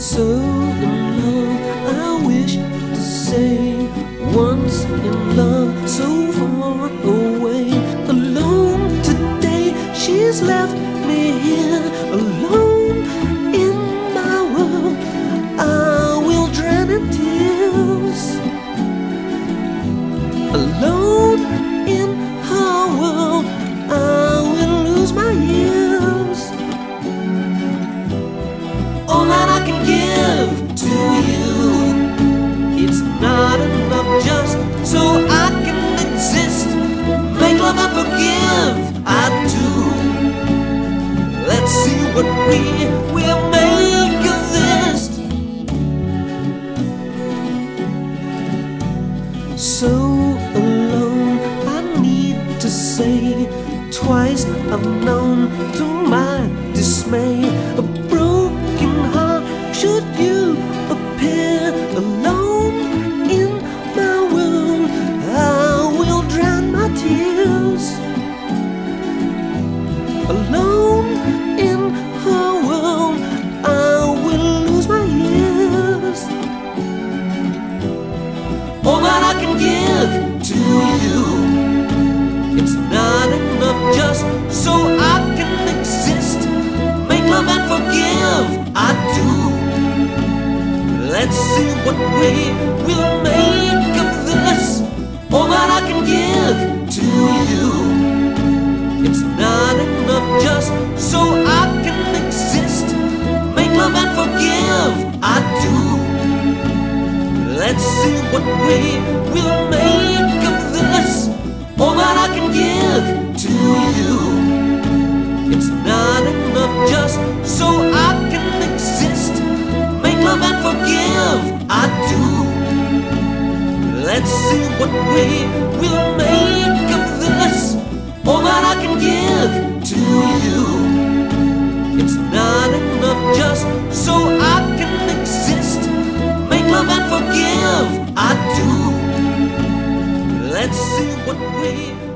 So alone, I wish to say once in love, so far away. Alone today, she's left me here alone in my world. I will drown in tears. Alone What we will make of this. So alone, I need to say twice I've known to my dismay a broken heart. Should you appear alone in my world, I will drown my tears. Alone in All that I can give to you, it's not enough just so I can exist. Make love and forgive, I do. Let's see what we will make of this. All that I can give to you. It's not enough just so I can exist. Make love and forgive, I do. Let's see what we will make of this. All that I can give to you. It's not enough just so I can exist. Make love and forgive, I do. Let's see what we will make of this. All that I can give to you. It's not enough just Let's see what we